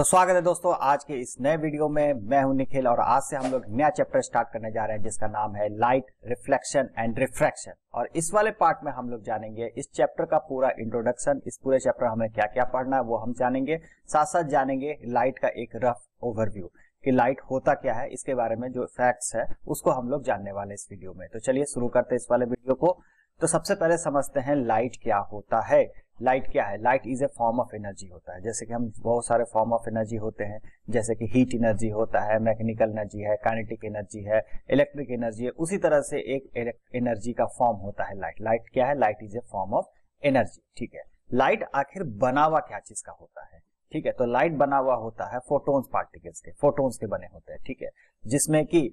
तो स्वागत है दोस्तों आज के इस नए वीडियो में। मैं हूँ निखिल और आज से हम लोग नया चैप्टर स्टार्ट करने जा रहे हैं, जिसका नाम है लाइट रिफ्लेक्शन एंड रिफ्रैक्शन। और इस वाले पार्ट में हम लोग जानेंगे इस चैप्टर का पूरा इंट्रोडक्शन, इस पूरे चैप्टर हमें क्या क्या पढ़ना है वो हम जानेंगे। साथ साथ जानेंगे लाइट का एक रफ ओवरव्यू, कि लाइट होता क्या है, इसके बारे में जो फैक्ट्स है, उसको हम लोग जानने वाले इस वीडियो में। तो चलिए शुरू करते इस वाले वीडियो को। तो सबसे पहले समझते हैं लाइट क्या होता है। लाइट क्या है? Light is a form of energy होता है। जैसे कि हम बहुत सारे फॉर्म ऑफ़ एनर्जी होते हैं, जैसे कि हीट एनर्जी होता है मैकेनिकल एनर्जी है काइनेटिक एनर्जी है इलेक्ट्रिक एनर्जी है, उसी तरह से एक एनर्जी का फॉर्म होता है लाइट लाइट क्या है? Light is a form of energy ठीक है? लाइट आखिर बनावा क्या चीज़ का होता है? ठीक है? तो लाइट बना हुआ होता है फोटोन्स पार्टिकल्स के फोटोन्स के बने होते हैं, ठीक है? जिसमें कि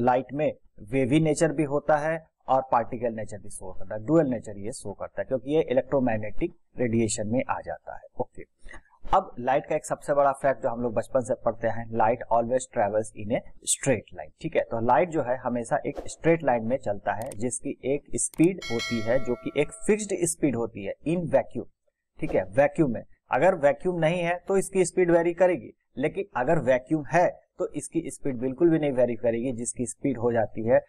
लाइट में वेवी नेचर भी होता है और पार्टिकल नेचर भी शो करता है डुअल नेचर ये शो करता है, क्योंकि ये इलेक्ट्रोमैग्नेटिक रेडिएशन में आ जाता है। ओके अब लाइट का एक सबसे बड़ा फैक्ट जो हम लोग बचपन से पढ़ते हैं light always travels in a straight line ठीक है? तो लाइट जो है हमेशा एक स्ट्रेट लाइन में चलता है, जिसकी एक स्पीड होती है, जो कि एक फिक्स्ड स्पीड होती है इन वैक्यूम ठीक है? वैक्यूम में। अगर वैक्यूम नहीं है तो इसकी स्पीड वेरी करेगी, लेकिन अगर वैक्यूम है तो इसकी स्पीड बिल्कुल भी नहीं वेरी करेगी, जिसकी स्पीड हो जाती है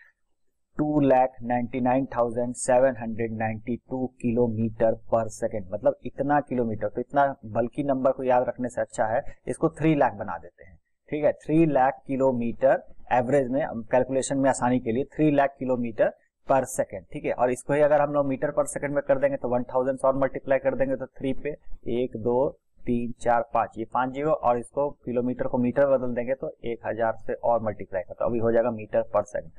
two lakh ninety nine thousand seven hundred ninety two kilometre per second. मतलब इतना किलोमीटर तो इतना बल्कि नंबर को याद रखने से अच्छा है, इसको थ्री लाख बना देते हैं। ठीक है? थ्री लाख किलोमीटर एवरेज में कैलकुलेशन में आसानी के लिए three lakh kilometre per second. ठीक है? और इसको ही अगर हम लोग मीटर पर सेकेंड में कर देंगे तो वन थाउज़ेंड और मल्टीप्लाई कर देंगे तो थ्री पे एक, दो, तीन, चार, पाँच। ये पाँच ज़ीरो, और इसको किलोमीटर को मीटर बदल देंगे तो एक हज़ार से और मल्टीप्लाई करता तो अभी हो जाएगा metre per second.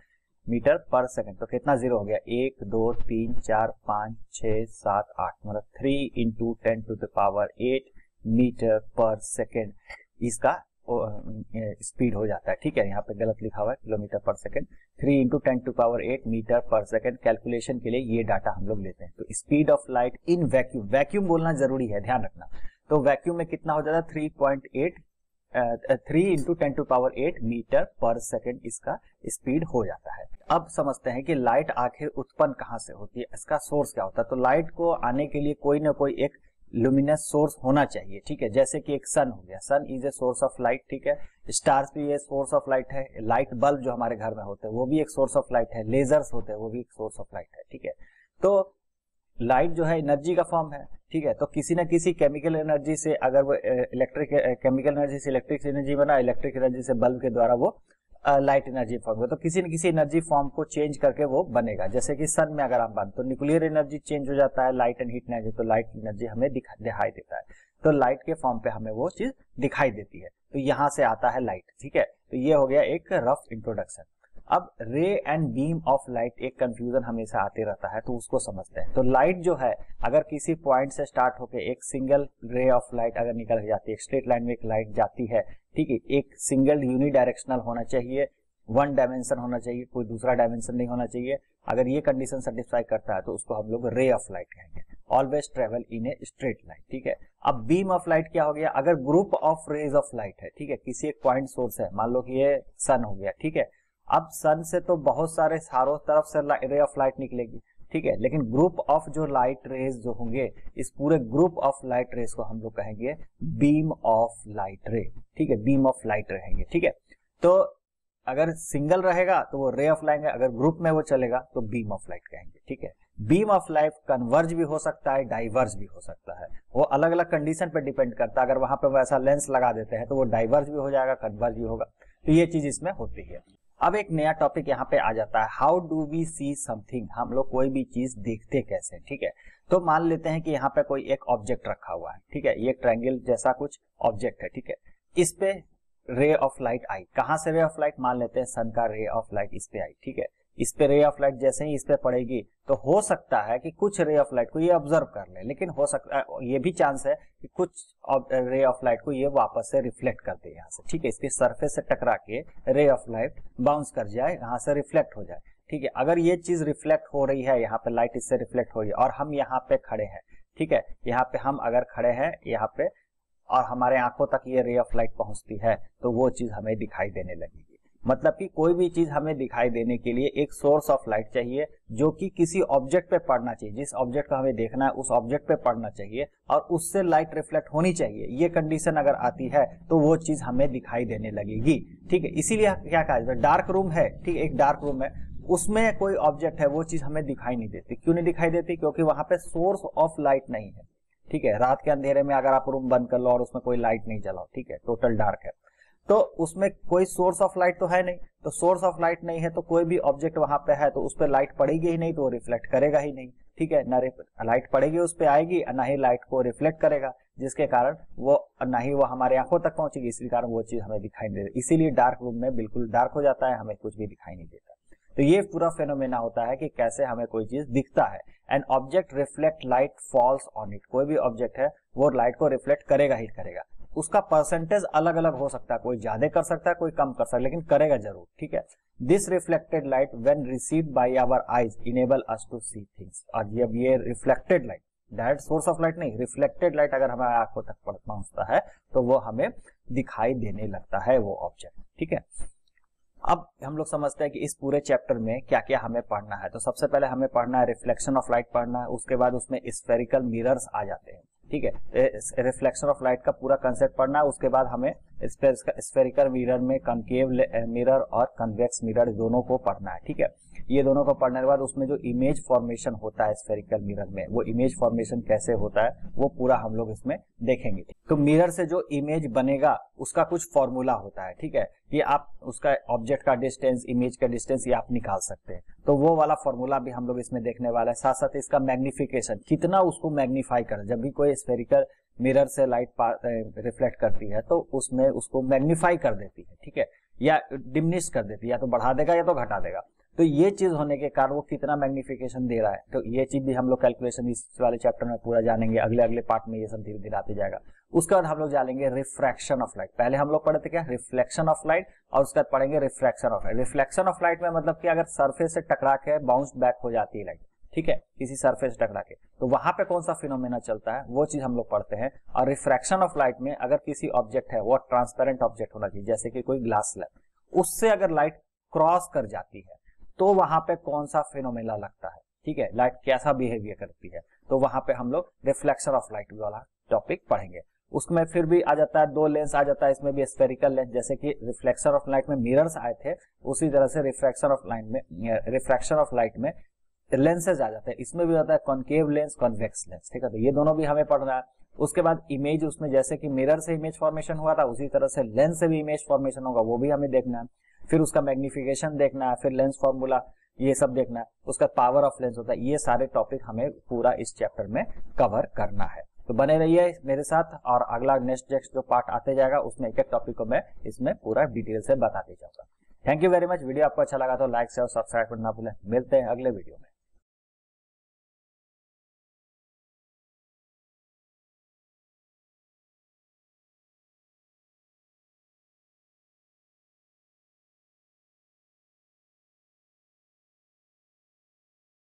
Metre per second. तो कितना ज़ीरो हो गया? एक, दो, तीन, चार, पाँच छ सात, आठ मतलब three into ten to the power eight metre per second इसका स्पीड हो जाता है। ठीक है, यहाँ पे गलत लिखा हुआ है kilometre per second three into ten to power eight metre per second calculation के लिए ये डाटा हम लोग लेते हैं। तो speed of light in vacuum vacuum बोलना ज़रूरी है, ध्यान रखना। तो वैक्यूम में कितना हो जाता है? Three point eight three into ten to power eight metre per second इसका स्पीड हो जाता है। अब समझते हैं कि लाइट आखिर उत्पन्न कहाँ से होती है, इसका सोर्स क्या होता है? तो लाइट को आने के लिए कोई ना कोई एक लुमिनस सोर्स होना चाहिए, ठीक है? जैसे कि एक सन हो गया। Sun is a source of light ठीक है? स्टार्स भी ये सोर्स ऑफ़ लाइट है। लाइट बल्ब जो हमारे घर में होते हैं, वो भी एक सोर्स ऑफ़ लाइट है। लेजर्स होते हैं, वो भी एक सोर्स ऑफ़ लाइट है, ठीक है? तो लाइट जो है एनर्जी का फॉर्म है। ठीक है? तो किसी न किसी केमिकल एनर्जी से अगर वो इलेक्ट्रिक केमिकल एनर्जी से इलेक्ट्रिक एनर्जी बना इलेक्ट्रिक एनर्जी से बल्ब के द्वारा वो लाइट एनर्जी फॉर्म हो तो किसी न किसी एनर्जी फॉर्म को चेंज करके वो बनेगा। जैसे कि सन में अगर हम बात तो न्यूक्लियर एनर्जी चेंज हो जाता है लाइट एंड हीट एनर्जी तो लाइट एनर्जी हमें दिखाई देता है। तो लाइट के फॉर्म पे हमें वो चीज़ दिखाई देती है। तो यहाँ से आता है लाइट ठीक है? तो ये हो गया एक रफ इंट्रोडक्शन अब ray and beam of light एक कंफ्यूजन हमेशा आते रहता है तो उसको समझते हैं। तो लाइट जो है, अगर किसी पॉइंट से स्टार्ट होकर एक सिंगल रे ऑफ़ लाइट अगर निकल जाती है स्ट्रेट लाइन में एक लाइट जाती है, ठीक है, एक सिंगल यूनि डायरेक्शनल होना चाहिए वन डायमेंशन होना चाहिए, कोई दूसरा डायमेंशन नहीं होना चाहिए, अगर ये कंडीशन सेटिस्फाई करता है तो उसको हम लोग रे ऑफ़ लाइट कहेंगे। Always travel in a straight line ठीक है। अब बीम ऑफ़ लाइट क्या हो गया? अगर group of rays of light है, ठीक है, किसी एक पॉइंट सोर्स है, मान लो कि ये सन हो गया, ठीक है अब सन से तो बहुत सारे चारों तरफ़ से रे ऑफ़ लाइट निकलेगी, ठीक है? लेकिन ग्रुप ऑफ़ जो लाइट रेज जो होंगे, इस पूरे ग्रुप ऑफ़ लाइट रेज को हम लोग कहेंगे बीम ऑफ़ लाइट रे ठीक है? बीम ऑफ़ लाइट रहेंगे, ठीक है? तो अगर सिंगल रहेगा तो वो रे ऑफ़ लाइट अगर ग्रुप में वो चलेगा तो बीम ऑफ़ लाइट कहेंगे, ठीक है? बीम ऑफ़ लाइट कन्वर्ज भी हो सकता है डाइवर्ज भी हो सकता है। वो अलग अलग कंडीशन पर डिपेंड करता है। अगर वहाँ पर वैसा लेंस लगा देते हैं तो वो डाइवर्ज भी हो जाएगा कन्वर्ज भी होगा। तो ये चीज़ इसमें होती है। अब एक नया टॉपिक यहाँ पे आ जाता है। How do we see something हम लोग कोई भी चीज़ देखते कैसे? ठीक है? तो मान लेते हैं कि यहाँ पे कोई एक ऑब्जेक्ट रखा हुआ है। ठीक है? ये ट्रायंगल जैसा कुछ ऑब्जेक्ट है। ठीक है? इस पे रे ऑफ़ लाइट आई। कहाँ से रे ऑफ़ लाइट मान लेते हैं सन का रे ऑफ़ लाइट इस पे आई। ठीक है? इस पे रे ऑफ़ लाइट जैसे ही इस पे पड़ेगी तो हो सकता है कि कुछ रे ऑफ़ लाइट को ये ऑब्ज़र्व कर ले। लेकिन हो सकता ये भी चांस है कुछ रे ऑफ़ लाइट को ये वापस से रिफ्लेक्ट कर दे यहाँ से। ठीक है, इसके सरफेस से टकरा के रे ऑफ़ लाइट बाउंस कर जाए, यहाँ से रिफ्लेक्ट हो जाए। ठीक है, अगर ये चीज़ रिफ्लेक्ट हो रही है, यहाँ पे लाइट इससे रिफ्लेक्ट हो रही है, और हम यहाँ पे खड़े हैं, ठीक है, यहाँ पे हम अगर खड़े हैं, यहाँ पे, और हमारे आँखों तक ये रे ऑफ़ लाइट पहुँचती है तो वो चीज़ हमें दिखाई देने लगेगी। मतलब कि कोई भी चीज़ हमें दिखाई देने के लिए एक सोर्स ऑफ़ लाइट चाहिए, जो कि किसी ऑब्जेक्ट पे पड़ना चाहिए। जिस ऑब्जेक्ट को हमें देखना है, उस ऑब्जेक्ट पे पड़ना चाहिए और उससे लाइट रिफ्लेक्ट होनी चाहिए। ये कंडीशन अगर आती है तो वो चीज़ हमें दिखाई देने लगेगी। ठीक है, इसीलिए क्या कहा डार्क रूम है। ठीक है एक डार्क रूम है। उसमें कोई ऑब्जेक्ट है, वो चीज़ हमें दिखाई नहीं देती। क्यों नहीं दिखाई देती? क्योंकि वहाँ पे सोर्स ऑफ़ लाइट नहीं है। ठीक है, रात के अंधेरे में अगर आप रूम बंद कर लो और उसमें कोई लाइट नहीं जलाओ ठीक है टोटल डार्क है। तो उसमें कोई सोर्स ऑफ़ लाइट तो है नहीं। तो सोर्स ऑफ़ लाइट नहीं है तो कोई भी ऑब्जेक्ट वहाँ पे है तो उस पर लाइट पड़ेगी ही नहीं तो रिफ्लेक्ट करेगा ही नहीं। ठीक है? ना लाइट पड़ेगी उस पर आएगी, ना ही लाइट को रिफ्लेक्ट करेगा, जिसके कारण वो ना ही वो हमारे आँखों तक पहुंचेगी, इसी कारण वो चीज़ हमें दिखाई नहीं देती। इसीलिए डार्क रूम में बिल्कुल डार्क हो जाता है, हमें कुछ भी दिखाई नहीं देता। तो ये पूरा फेनोमेना होता है कि कैसे हमें कोई चीज़ दिखता है। And object reflect light falls on it कोई भी ऑब्जेक्ट है, वो लाइट को रिफ्लेक्ट करेगा ही करेगा। उसका परसेंटेज अलग अलग हो सकता है। कोई ज़्यादा कर सकता है, कोई कम कर सकता है, लेकिन करेगा ज़रूर, ठीक है? This reflected light when received by our eyes enable us to see things और जब ये reflected light direct source of light नहीं रिफ्लेक्टेड लाइट अगर हमारे आँखों तक पहुँचता है तो वो हमें दिखाई देने लगता है वो ऑब्जेक्ट ठीक है? अब हम लोग समझते हैं कि इस पूरे चैप्टर में क्या क्या हमें पढ़ना है। तो सबसे पहले हमें पढ़ना है रिफ्लेक्शन ऑफ़ लाइट पढ़ना है, उसके बाद उसमें स्फेरिकल मिरर्स आ जाते हैं। ठीक है रिफ्लेक्शन ऑफ़ लाइट का पूरा कंसेप्ट पढ़ना है उसके बाद हमें स्फेरिकल मिरर में कनकेव मिरर और कन्वेक्स मिरर दोनों को पढ़ना है, ठीक है? ये दोनों को पढ़ने के बाद उसमें जो इमेज फॉर्मेशन होता है स्फेरिकल मिरर में, वो इमेज फॉर्मेशन कैसे होता है, वो पूरा हम लोग इसमें देखेंगे। तो मिरर से जो इमेज बनेगा, उसका कुछ फॉर्मूला होता है, ठीक है? ये आप उसका ऑब्जेक्ट का डिस्टेंस इमेज का डिस्टेंस ये आप निकाल सकते हैं। तो वो वाला फॉर्मूला भी हम लोग इसमें देखने वाले हैं। साथ साथ इसका मैग्निफिकेशन कितना उसको मैग्नीफाई कर। जब भी कोई स्फेरिकल मिरर से लाइट रिफ्लेक्ट करती है तो उसमें उसको मैग्नीफाई कर देती है, ठीक है? या डिमिनिश कर देती है, या तो बढ़ा देगा या तो घटा देगा। तो ये चीज़ होने के कारण वो कितना मैग्निफिकेशन दे रहा है। तो ये चीज़ भी हम लोग कैलकुलेशन इस वाले चैप्टर में पूरा जानेंगे। अगले अगले पार्ट में ये सब धीरे धीरे आते जाएगा। उसके बाद हम लोग जानेंगे रिफ्रैक्शन ऑफ़ लाइट पहले हम लोग पढ़े थे क्या? रिफ्लेक्शन ऑफ़ लाइट और उसके बाद पढ़ेंगे refraction of light reflection of light में मतलब कि अगर सरफेस से टकरा के बाउंस बैक हो जाती है लाइट ठीक है? किसी सरफेस टकरा के। तो वहाँ पे कौन सा फिनोमेना चलता है? वो चीज़ हम लोग पढ़ते हैं। और रिफ्रैक्शन ऑफ़ लाइट में अगर किसी ऑब्जेक्ट है, वो ट्रांसपेरेंट ऑब्जेक्ट होना चाहिए, जैसे कि कोई ग्लास स्लैब उससे अगर लाइट क्रॉस कर जाती है तो वहाँ पे कौन सा फिनोमेना लगता है? ठीक है? लाइट कैसा बिहेवियर करती है? तो वहाँ पे हम लोग रिफ्लेक्शन ऑफ़ लाइट वाला टॉपिक पढ़ेंगे। उसमें फिर भी आ जाता है, दो लेंस आ जाता है, इसमें भी स्पेरिकल लेंस जैसे कि रिफ्लेक्शन ऑफ़ लाइट में मिरर्स आए थे, उसी तरह से रिफ्रैक्शन ऑफ़ लाइट में रिफ्रैक्शन ऑफ़ लाइट में लेंसेज आ जाते हैं। इसमें भी होता है कॉन्केव लेंस कॉन्वेक्स लेंस ठीक है? तो ये दोनों भी हमें पढ़ना है। उसके बाद इमेज उसमें जैसे कि मिरर से इमेज फॉर्मेशन हुआ था, उसी तरह से लेंस से भी इमेज फॉर्मेशन होगा, वो भी हमें देखना है। फिर उसका मैग्निफिकेशन देखना है, फिर लेंस फॉर्मूला ये सब देखना है। उसका पावर ऑफ़ लेंस होता है, ये सारे टॉपिक हमें पूरा इस चैप्टर में कवर करना है। तो बने रहिए मेरे साथ और अगला नेक्स्ट नेक्स्ट जो पार्ट आते जाएगा, उसमें एक एक टॉपिक को मैं इसमें पूरा डिटेल से बताते जाऊँगा। Thank you very much video आपको अच्छा लगा तो लाइक शेयर सब्सक्राइब करना भूलें। मिलते हैं अगले वीडियो में।